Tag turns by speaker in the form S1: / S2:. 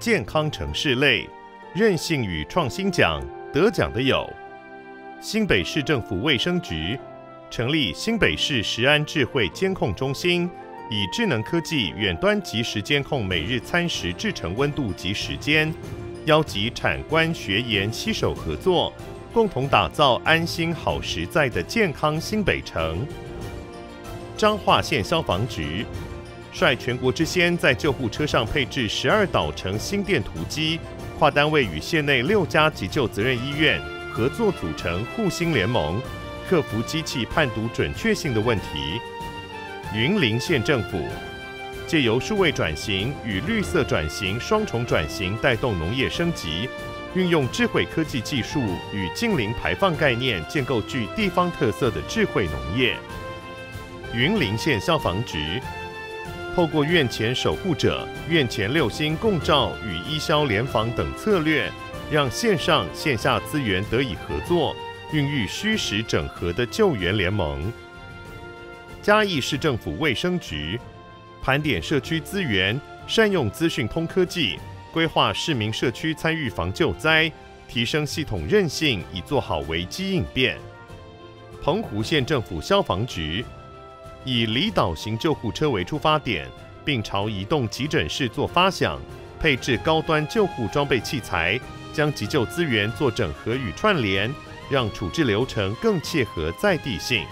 S1: 健康城市类韧性与创新奖得奖的有新北市政府卫生局成立新北市食安智慧监控中心，以智能科技远端即时监控每日餐食制成温度及时间，邀集产官学研携手合作，共同打造安心好实在的健康新北城。彰化县消防局率全国之先，在救护车上配置十二导程心电图机，跨单位与县内六家急救责任医院合作组成护心联盟。克服机器判读准确性的问题。云林县政府借由数位转型与绿色转型双重转型，带动农业升级，运用智慧科技技术与近零排放概念，建构具地方特色的智慧农业。云林县消防局透过院前守护者、院前六星共照与医消联防等策略，让线上线下资源得以合作。孕育虚实整合的救援联盟。嘉义市政府卫生局盘点社区资源，善用资讯通科技，规划市民社区参与防救灾，提升系统韧性，以做好危机应变。澎湖县政府消防局以离岛型救护车为出发点，并朝移动急诊室做发想，配置高端救护装备器材，将急救资源做整合与串联。让处置流程更切合在地性。